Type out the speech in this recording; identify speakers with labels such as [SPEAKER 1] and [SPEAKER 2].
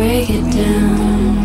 [SPEAKER 1] break it down.